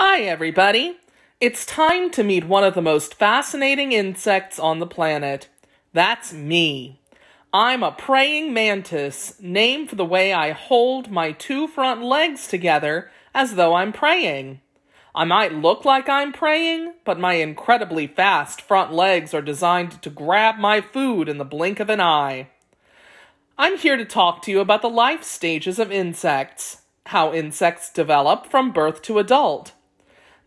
Hi, everybody. It's time to meet one of the most fascinating insects on the planet. That's me. I'm a praying mantis, named for the way I hold my two front legs together as though I'm praying. I might look like I'm praying, but my incredibly fast front legs are designed to grab my food in the blink of an eye. I'm here to talk to you about the life stages of insects, how insects develop from birth to adult.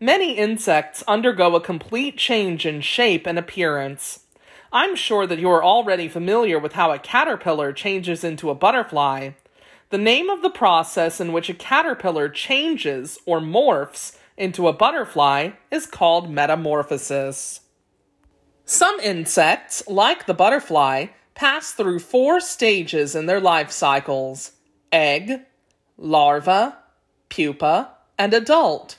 Many insects undergo a complete change in shape and appearance. I'm sure that you are already familiar with how a caterpillar changes into a butterfly. The name of the process in which a caterpillar changes or morphs into a butterfly is called metamorphosis. Some insects, like the butterfly, pass through four stages in their life cycles egg, larva, pupa, and adult.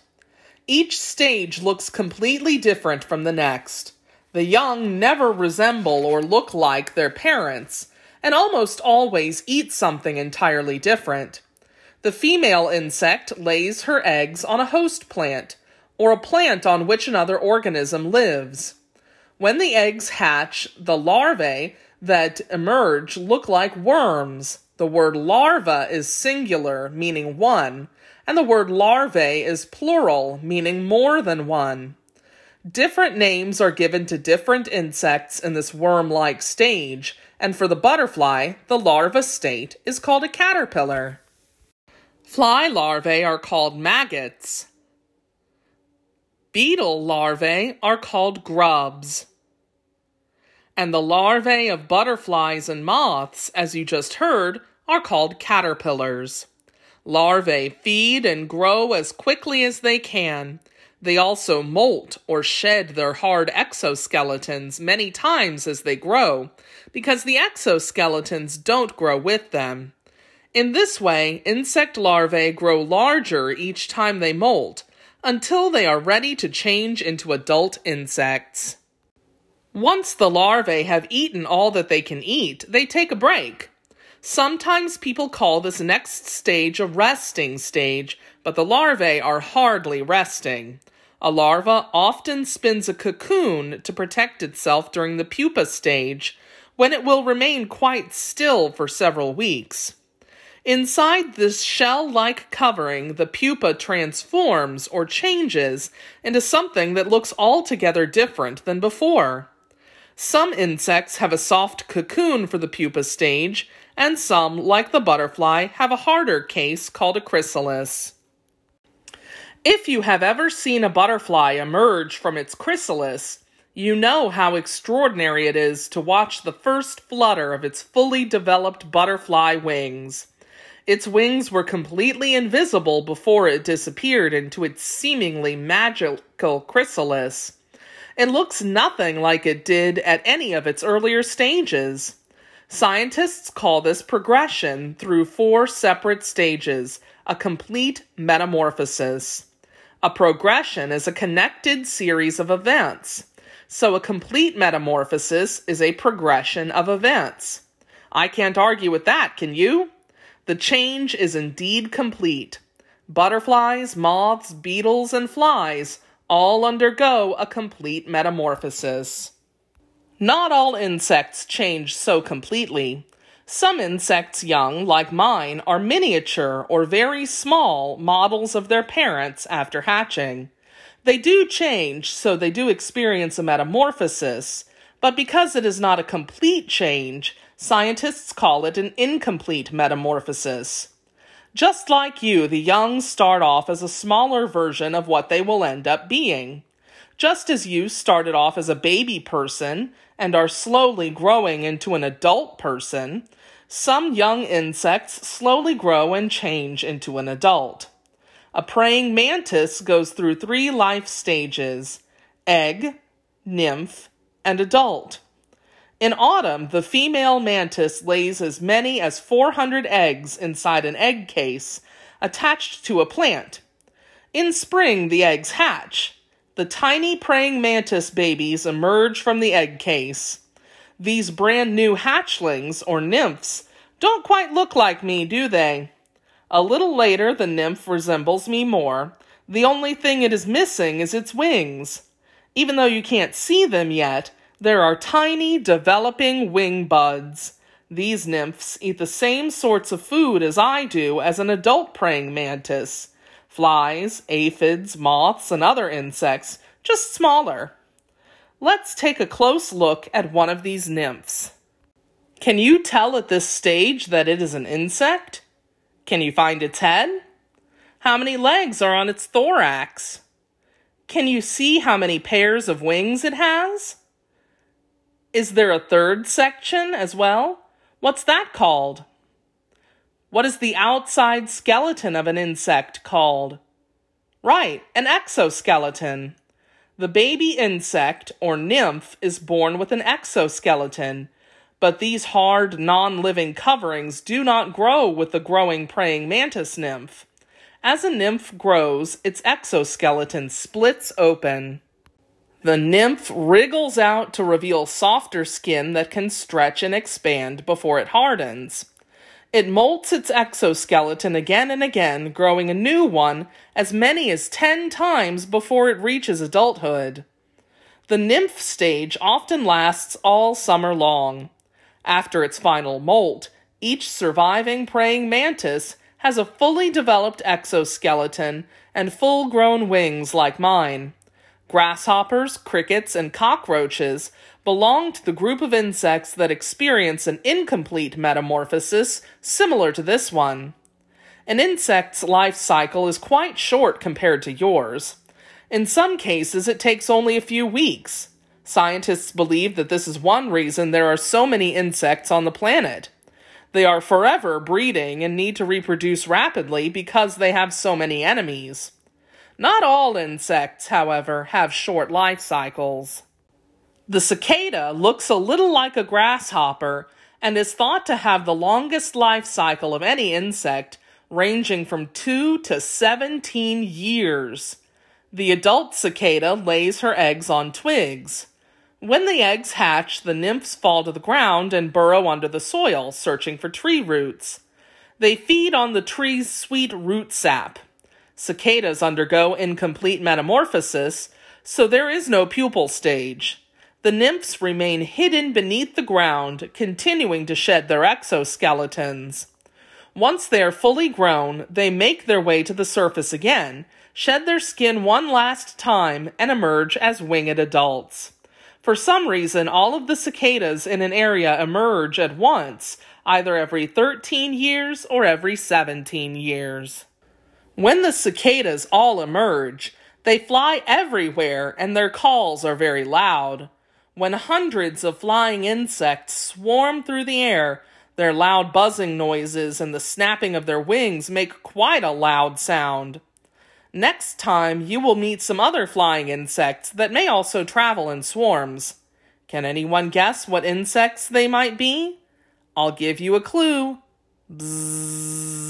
Each stage looks completely different from the next. The young never resemble or look like their parents, and almost always eat something entirely different. The female insect lays her eggs on a host plant, or a plant on which another organism lives. When the eggs hatch, the larvae that emerge look like worms. The word larva is singular, meaning one, and the word larvae is plural, meaning more than one. Different names are given to different insects in this worm like stage, and for the butterfly, the larva state is called a caterpillar. Fly larvae are called maggots. Beetle larvae are called grubs. And the larvae of butterflies and moths, as you just heard, are called caterpillars. Larvae feed and grow as quickly as they can. They also molt or shed their hard exoskeletons many times as they grow, because the exoskeletons don't grow with them. In this way, insect larvae grow larger each time they molt, until they are ready to change into adult insects. Once the larvae have eaten all that they can eat, they take a break. Sometimes people call this next stage a resting stage, but the larvae are hardly resting. A larva often spins a cocoon to protect itself during the pupa stage, when it will remain quite still for several weeks. Inside this shell like covering, the pupa transforms or changes into something that looks altogether different than before. Some insects have a soft cocoon for the pupa stage, and some, like the butterfly, have a harder case called a chrysalis. If you have ever seen a butterfly emerge from its chrysalis, you know how extraordinary it is to watch the first flutter of its fully developed butterfly wings. Its wings were completely invisible before it disappeared into its seemingly magical chrysalis. It looks nothing like it did at any of its earlier stages. Scientists call this progression through four separate stages, a complete metamorphosis. A progression is a connected series of events. So a complete metamorphosis is a progression of events. I can't argue with that, can you? The change is indeed complete. Butterflies, moths, beetles, and flies all undergo a complete metamorphosis. Not all insects change so completely. Some insects young, like mine, are miniature or very small models of their parents after hatching. They do change, so they do experience a metamorphosis, but because it is not a complete change, scientists call it an incomplete metamorphosis. Just like you, the young start off as a smaller version of what they will end up being. Just as you started off as a baby person and are slowly growing into an adult person, some young insects slowly grow and change into an adult. A praying mantis goes through three life stages egg, nymph, and adult. In autumn, the female mantis lays as many as 400 eggs inside an egg case attached to a plant. In spring, the eggs hatch. The tiny praying mantis babies emerge from the egg case. These brand new hatchlings, or nymphs, don't quite look like me, do they? A little later, the nymph resembles me more. The only thing it is missing is its wings. Even though you can't see them yet, there are tiny developing wing buds. These nymphs eat the same sorts of food as I do as an adult praying mantis flies, aphids, moths, and other insects, just smaller. Let's take a close look at one of these nymphs. Can you tell at this stage that it is an insect? Can you find its head? How many legs are on its thorax? Can you see how many pairs of wings it has? Is there a third section as well? What's that called? What is the outside skeleton of an insect called? Right, an exoskeleton. The baby insect, or nymph, is born with an exoskeleton, but these hard, non living coverings do not grow with the growing praying mantis nymph. As a nymph grows, its exoskeleton splits open. The nymph wriggles out to reveal softer skin that can stretch and expand before it hardens. It molts its exoskeleton again and again, growing a new one as many as 10 times before it reaches adulthood. The nymph stage often lasts all summer long. After its final molt, each surviving praying mantis has a fully developed exoskeleton and full grown wings like mine. Grasshoppers, crickets, and cockroaches belong to the group of insects that experience an incomplete metamorphosis similar to this one. An insect's life cycle is quite short compared to yours. In some cases, it takes only a few weeks. Scientists believe that this is one reason there are so many insects on the planet. They are forever breeding and need to reproduce rapidly because they have so many enemies. Not all insects, however, have short life cycles. The cicada looks a little like a grasshopper and is thought to have the longest life cycle of any insect, ranging from 2 to 17 years. The adult cicada lays her eggs on twigs. When the eggs hatch, the nymphs fall to the ground and burrow under the soil, searching for tree roots. They feed on the tree's sweet root sap. Cicadas undergo incomplete metamorphosis, so there is no pupal stage. The nymphs remain hidden beneath the ground, continuing to shed their exoskeletons. Once they are fully grown, they make their way to the surface again, shed their skin one last time, and emerge as winged adults. For some reason, all of the cicadas in an area emerge at once, either every 13 years or every 17 years. When the cicadas all emerge, they fly everywhere and their calls are very loud. When hundreds of flying insects swarm through the air, their loud buzzing noises and the snapping of their wings make quite a loud sound. Next time, you will meet some other flying insects that may also travel in swarms. Can anyone guess what insects they might be? I'll give you a clue. Bzzz.